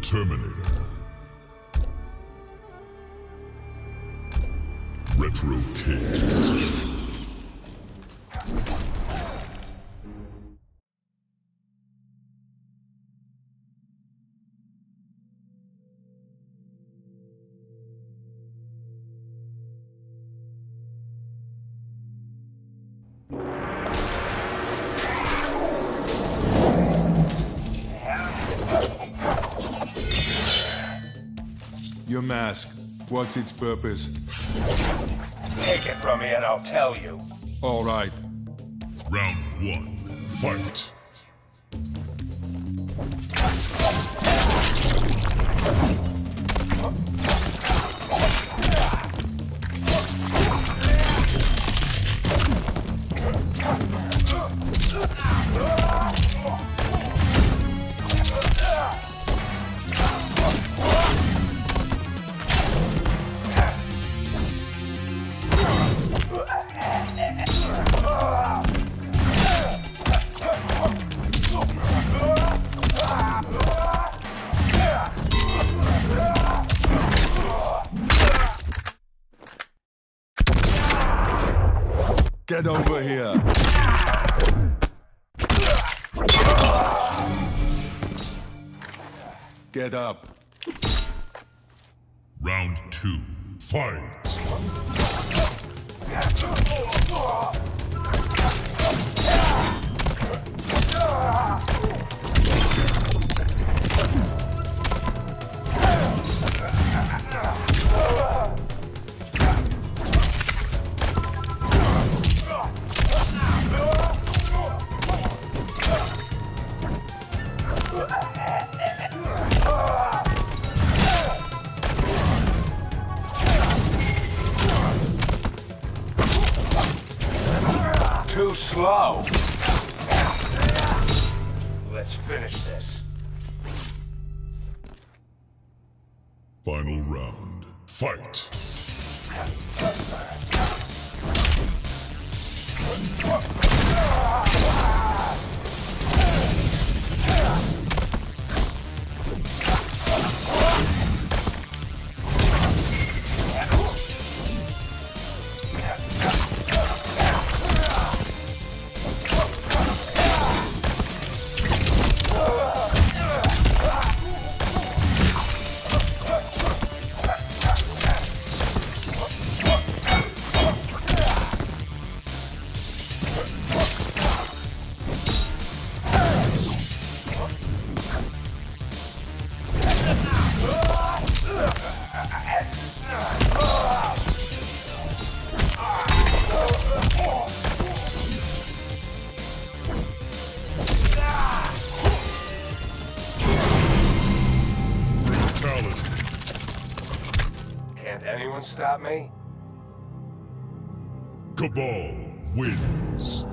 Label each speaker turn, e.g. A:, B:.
A: Terminator. Retro King.
B: Your mask. What's its purpose?
C: Take it from me and I'll tell you.
B: All right.
A: Round one. Fight.
B: Get over here. Get up.
A: Round two. Fight.
C: Too slow. Let's finish this.
A: Final round. Fight.
C: Anyone stop me?
A: Kabal wins.